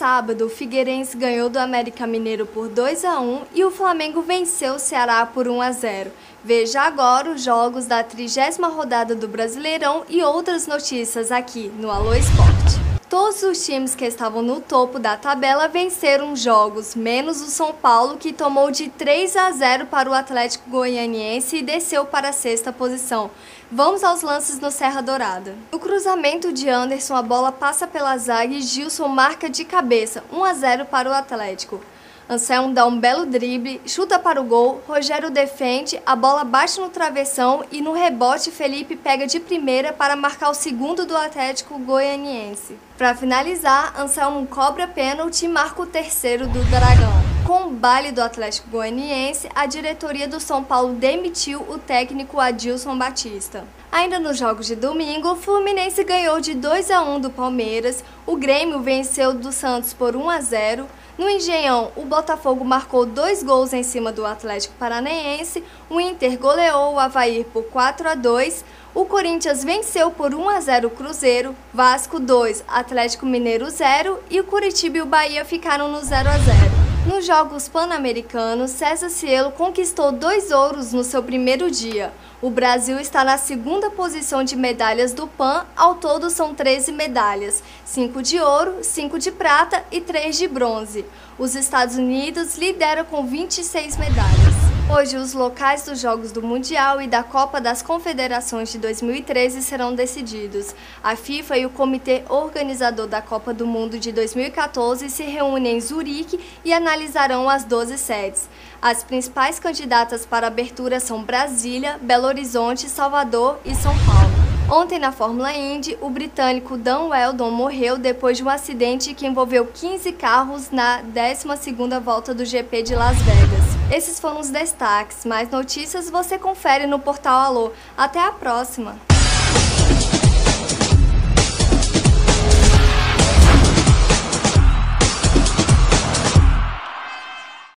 sábado, o Figueirense ganhou do América Mineiro por 2 a 1 e o Flamengo venceu o Ceará por 1 a 0. Veja agora os jogos da trigésima rodada do Brasileirão e outras notícias aqui no Alô Esporte. Todos os times que estavam no topo da tabela venceram jogos, menos o São Paulo, que tomou de 3 a 0 para o Atlético Goianiense e desceu para a sexta posição. Vamos aos lances no Serra Dourada. No cruzamento de Anderson, a bola passa pela zaga e Gilson marca de cabeça, 1 a 0 para o Atlético. Anselmo dá um belo drible, chuta para o gol, Rogério defende, a bola bate no travessão e no rebote Felipe pega de primeira para marcar o segundo do Atlético Goianiense. Para finalizar, Anselmo cobra pênalti e marca o terceiro do Dragão. Com o baile do Atlético Goianiense, a diretoria do São Paulo demitiu o técnico Adilson Batista. Ainda nos jogos de domingo, o Fluminense ganhou de 2 a 1 do Palmeiras, o Grêmio venceu do Santos por 1 a 0, no Engenhão, o Botafogo marcou dois gols em cima do Atlético Paranaense, o Inter goleou o Havaí por 4 a 2, o Corinthians venceu por 1 a 0 o Cruzeiro, Vasco 2, Atlético Mineiro 0 e o Curitiba e o Bahia ficaram no 0 a 0. Nos Jogos Pan-Americanos, César Cielo conquistou dois ouros no seu primeiro dia. O Brasil está na segunda posição de medalhas do PAN, ao todo são 13 medalhas, 5 de ouro, 5 de prata e 3 de bronze. Os Estados Unidos lideram com 26 medalhas. Hoje, os locais dos Jogos do Mundial e da Copa das Confederações de 2013 serão decididos. A FIFA e o comitê organizador da Copa do Mundo de 2014 se reúnem em Zurique e analisarão as 12 sedes. As principais candidatas para abertura são Brasília, Belo Horizonte, Salvador e São Paulo. Ontem na Fórmula Indy, o britânico Dan Weldon morreu depois de um acidente que envolveu 15 carros na 12ª volta do GP de Las Vegas. Esses foram os destaques. Mais notícias você confere no portal Alô. Até a próxima!